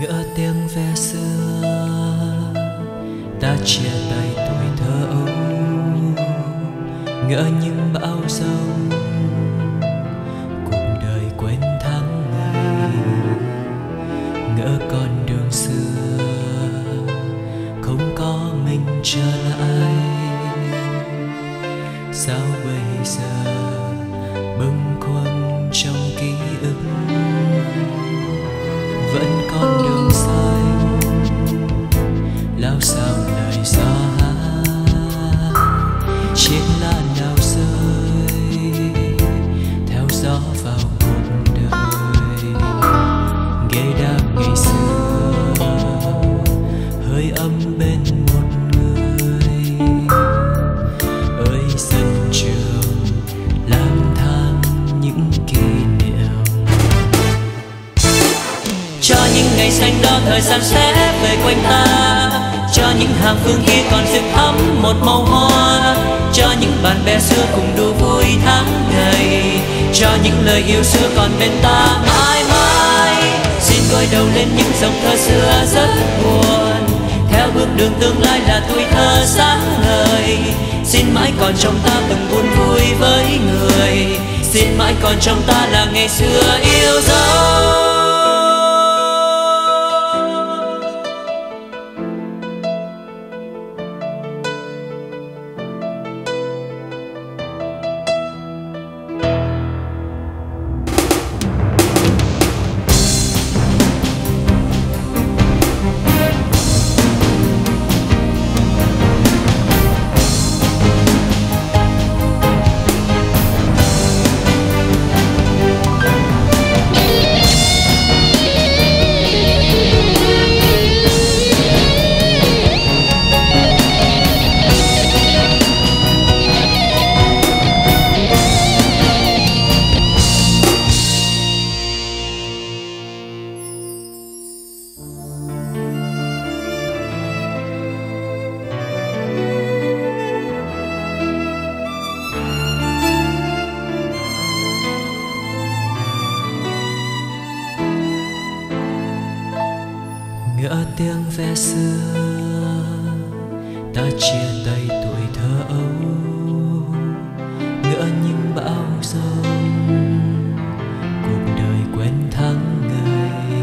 ngỡ tiếng ve xưa, ta chia tay tuổi thơ ấu ngỡ những bão giông cuộc đời quên tháng ngày. Ngỡ con đường xưa, không có mình trở lại. Sao bây giờ bâng khuâng trong ký ức? Những xanh đó, thời gian sẽ về quanh ta. Cho những hàng phương kia còn rực thắm một màu hoa. Cho những bạn bè xưa cùng đùa vui tháng ngày. Cho những lời yêu xưa còn bên ta. Mãi mãi, xin gối đầu lên những dòng thơ xưa rất buồn. Theo bước đường tương lai là tuổi thơ sáng ngời. Xin mãi còn trong ta từng buồn vui với người. Xin mãi còn trong ta là ngày xưa yêu dấu. Ngỡ tiếng ve xưa, ta chia tay tuổi thơ ấu. Ngỡ những bão giông cuộc đời quên tháng ngày.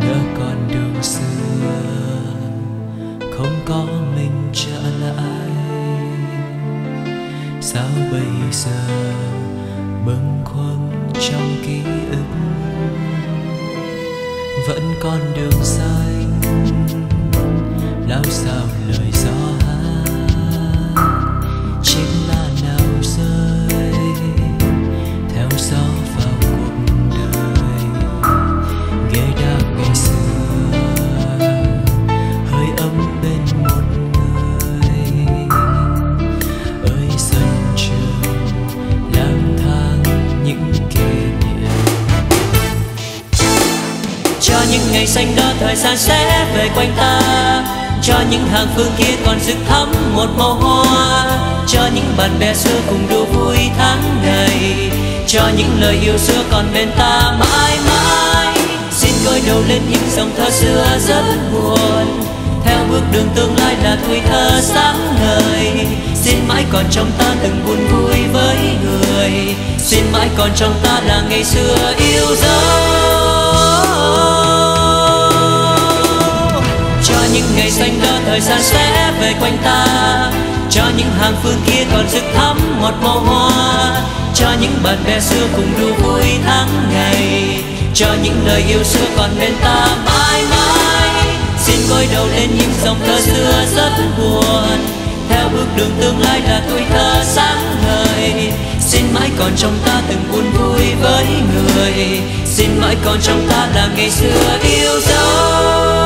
Ngỡ con đường xưa, không có mình trở lại. Sao bây giờ bâng khuâng trong ký ức? Vẫn còn đường dài. Ngày xanh đó, thời gian sẽ về quanh ta. Cho những hàng phương kia còn rực thắm một màu hoa. Cho những bạn bè xưa cùng đùa vui tháng ngày. Cho những lời yêu xưa còn bên ta mãi mãi. Xin gối đầu lên những dòng thơ xưa rất buồn. Theo bước đường tương lai là tuổi thơ sáng ngời. Xin mãi còn trong ta từng buồn vui với người. Xin mãi còn trong ta là ngày xưa yêu dấu. Những ngày xanh đó thời gian sẽ về quanh ta. Cho những hàng phương kia còn rực thắm một màu hoa. Cho những bạn bè xưa cùng đùa vui tháng ngày. Cho những lời yêu xưa còn bên ta mãi mãi. Xin gối đầu lên những dòng thơ xưa rất buồn. Theo bước đường tương lai là tuổi thơ sáng ngời. Xin mãi còn trong ta từng buồn vui với người. Xin mãi còn trong ta là ngày xưa yêu dấu.